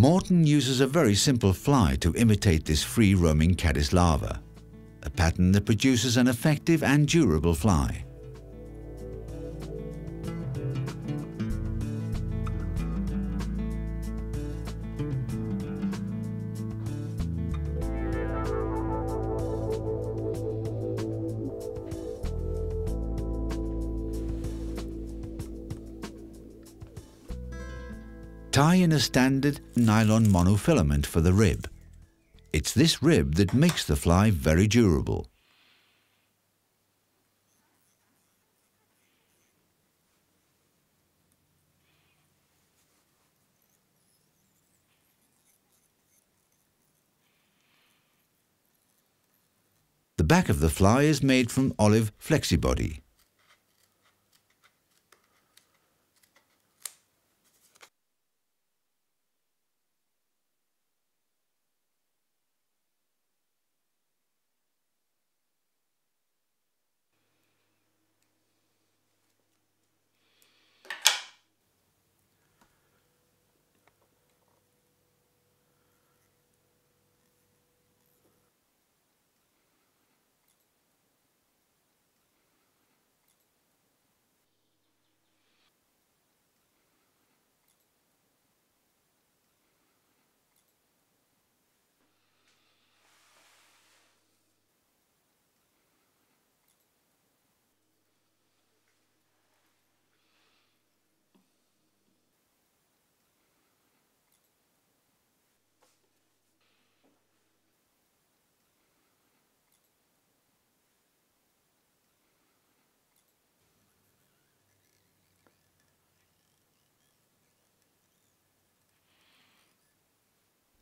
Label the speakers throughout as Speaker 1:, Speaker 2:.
Speaker 1: Morten uses a very simple fly to imitate this free-roaming caddis larva, a pattern that produces an effective and durable fly. Tie in a standard nylon monofilament for the rib. It's this rib that makes the fly very durable. The back of the fly is made from olive flexibody.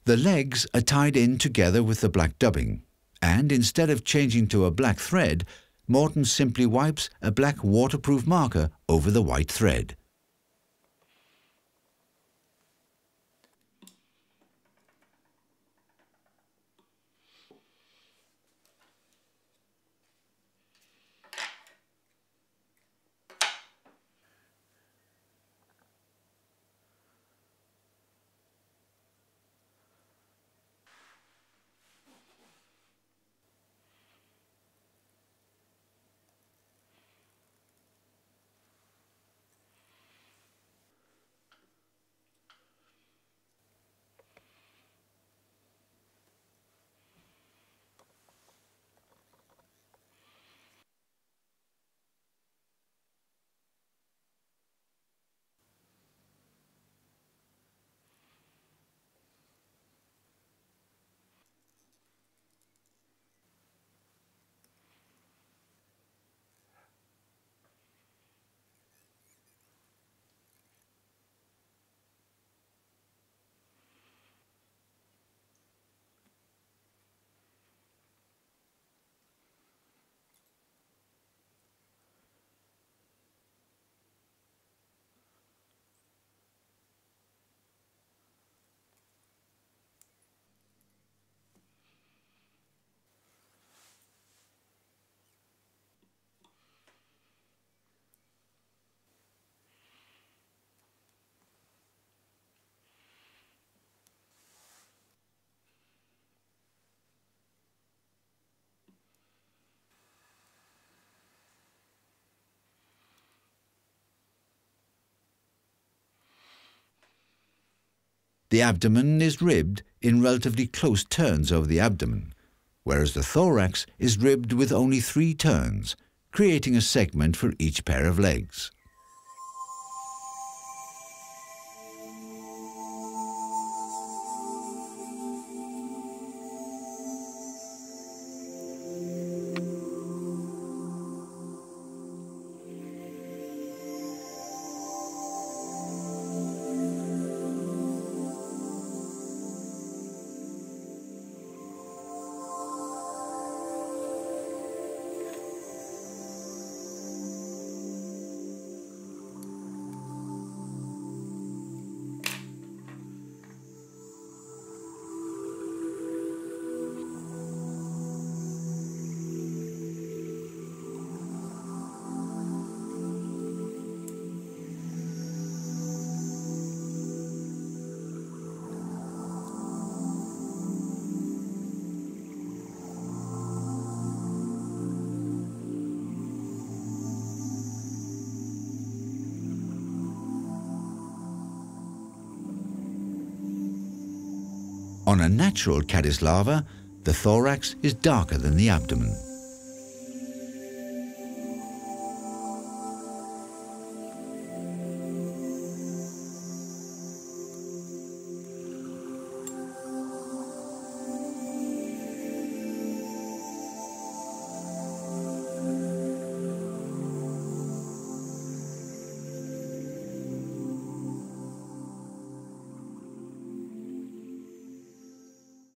Speaker 1: The legs are tied in together with the black dubbing, and instead of changing to a black thread, Morten simply wipes a black waterproof marker over the white thread. The abdomen is ribbed in relatively close turns over the abdomen, whereas the thorax is ribbed with only three turns, creating a segment for each pair of legs. On a natural caddis larva, the thorax is darker than the abdomen.